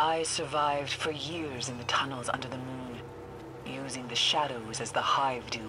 I survived for years in the tunnels under the moon, using the shadows as the hive do.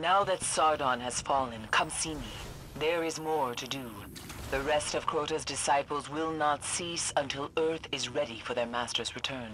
Now that Sardon has fallen, come see me. There is more to do. The rest of Crota's disciples will not cease until Earth is ready for their master's return.